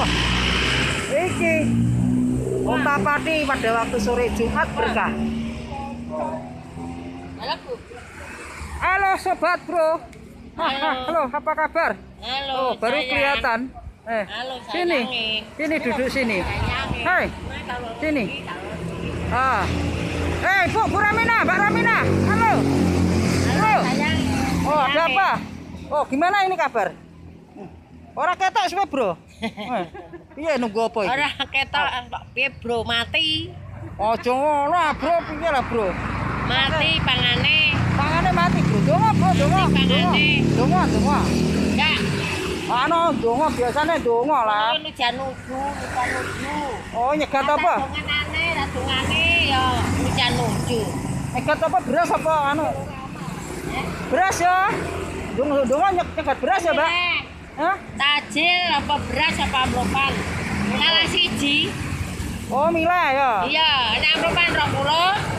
Wah. Iki. Unta pati pada waktu sore Jumat berkah. Halo, Bu. Halo sobat bro. Halo. Halo, apa kabar? Halo. Oh, baru sayang. kelihatan. Eh, Halo, sini. Sini duduk sini. Hai, sini. Ah. Eh, Bu, Bu Ramina, Mbak Ramina. Halo. Halo. sayang. Oh, ada apa? Oh, gimana ini kabar? Orang ketok semua, Bro. Eh, Iya nunggu apa iki? Ora ketok kok piye, Bro, mati. Ojo ngono, ah, Bro. Piye lah, Bro? Mati pangane. Tangane mati, Bro. Dongo, Bro, dongo. Mati Dongo, dongo, dongo. Enggak. Anu, dongo biasanya dongo lah. Ini jan nuju, bukan nuju. Oh, nyegat apa? Donganane, radungane ya hujan nuju. Nyegat apa beras apa anu? Beras ya. Dongo, dongo nyek- nyegat beras ya, Mbak? Hah? Tajil apa beras apa amropan? Salah siji. Oh, Mila ya. Iya, nek amropan 20,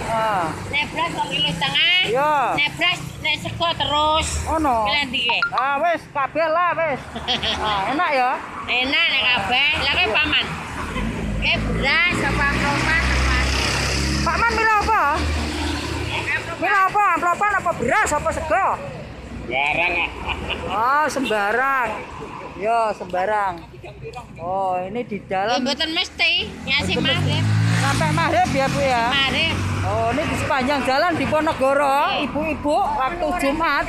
Ah, nek beras 2 kilo setengah. Iya. Nek beras nek sego terus. ono. Pilih ndi ke? Ah, wes kabeh lah, wes. Ah, enak ya. Enak nek kabeh. Lah kowe paman. Kayak beras apa amropan apa? Pak Man Mila apa? Mila apa? Amplopan apa beras apa sego? Barang Ah, sembarang. Yo, sembarang. Oh, ini di Ya dalam mboten mesti ngasih maghrib. sampai maghrib ya, Bu ya. Maghrib. Oh, ini di sepanjang jalan di Ponorogo, ibu-ibu waktu Jumat.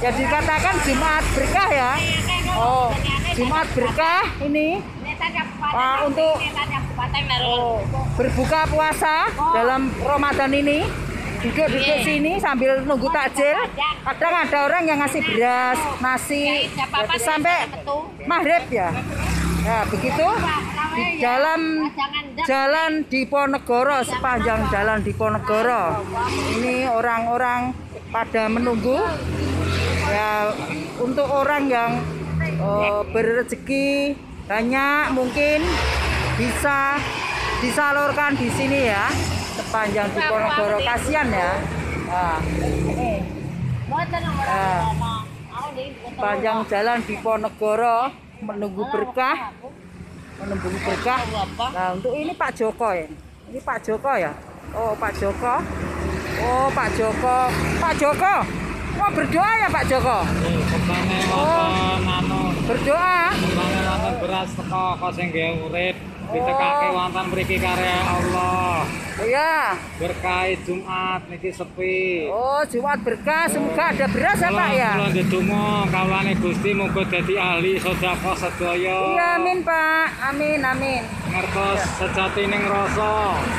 Ya dikatakan Jumat berkah ya. Oh, Jumat berkah ini Ah, untuk- oh, berbuka puasa dalam Ramadan ini. Duduk-duduk Iya. sini sambil nunggu takjil. Kadang ada orang yang ngasih beras, nasi, sampai maghrib ya. Ya, begitu. Di dalam jalan di Ponegoro sepanjang jalan di Ponegoro. Ini orang-orang pada menunggu. Ya untuk orang yang eh, berrezeki banyak mungkin bisa disalurkan di sini ya sepanjang di Ponegoro kasihan ya. Nah, ini sepanjang jalan di Ponegoro menunggu berkah menunggu berkah Nah, untuk ini Pak Joko ya. Ini Pak Joko ya. Oh, Pak Joko. Oh, Pak Joko. Pak Joko. Mau berdoa ya Pak Joko? Kepane Oh. anu, Berdoa. beras teko kok sing gawe urip. Ditekake wonten mriki karya Allah. Oh ya. Berkah Jumat niki sepi. Oh, Jumat berkah. Semoga ada beras ya Pak ya. Kula ndedonga kawulane Gusti muga dadi ahli sedekah sedaya. Iya, amin Pak. Amin, amin. Ngertos sejatining rasa,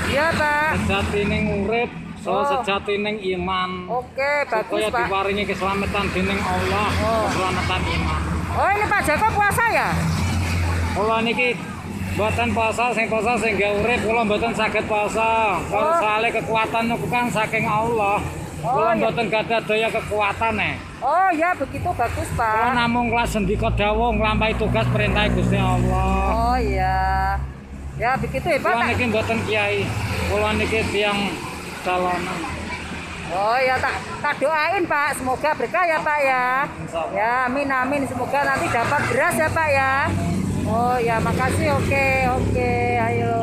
Iya Pak. sejatining urip, so Oh. sejatining iman. Oke, bagus Supaya Pak. diparingi keselamatan dening Allah, Oh. keselamatan iman. Oh, ini Pak Joko puasa ya? Kula niki mboten puasa sing puasa sing gawe urip kula mboten saged puasa. Oh. Soalnya kekuatan niku kan saking Allah. Oh, Kula iya. mboten gadah daya kekuatan eh. Oh ya, begitu bagus Kula Pak. namung kelas sendika dawuh nglampahi tugas perintah Gusti Allah. Oh iya. Ya begitu ya Pak. Kula niki mboten kiai. Kula niki tiyang dalanan. Oh ya tak tak doain Pak, semoga berkah ya Pak ya. Ya amin amin, semoga nanti dapat beras ya Pak ya oh ya makasih. Oke okay, oke okay, ayo.